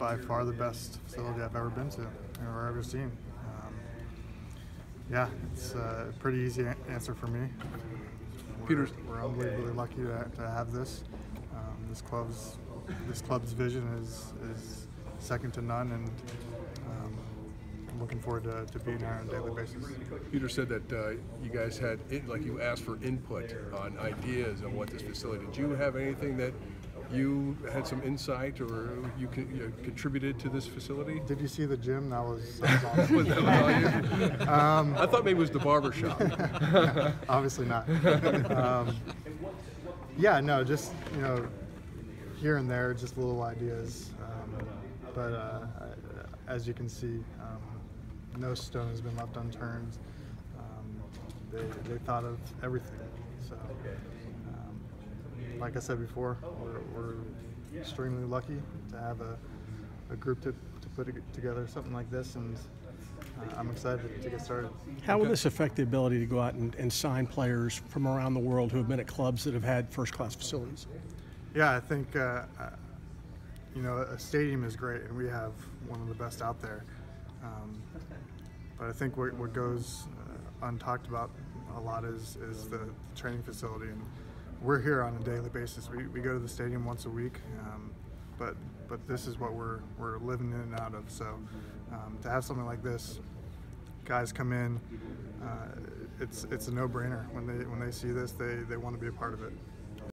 by far the best facility I've ever been to or ever seen. Um, yeah, it's a pretty easy answer for me. We're, Peter's- we're unbelievably lucky to, to have this. Um, this club's this club's vision is is second to none, and um, I'm looking forward to, to being here on a daily basis. Peter said that uh, you guys had, like you asked for input on ideas on what this facility. Did you have anything that you had some insight or you, con- you contributed to this facility? Did you see the gym? That was, that was awesome. Was that you- I thought maybe it was the barber shop. Obviously not. um, yeah, no, just you know, here and there, just little ideas. Um, but uh, as you can see, um, no stone has been left unturned. Um, they, they thought of everything. So, um, like I said before, we're, we're extremely lucky to have a, a group to, to put together something like this, and uh, I'm excited to get started. How will this affect the ability to go out and, and sign players from around the world who have been at clubs that have had first class facilities? Yeah, I think uh, uh, you know a stadium is great, and we have one of the best out there. Um, but I think what, what goes uh, untalked about a lot is is the training facility, and we're here on a daily basis. We, we go to the stadium once a week, um, but but this is what we're we're living in and out of. So um, to have something like this, guys come in. Uh, it's it's a no-brainer when they when they see this, they, they want to be a part of it.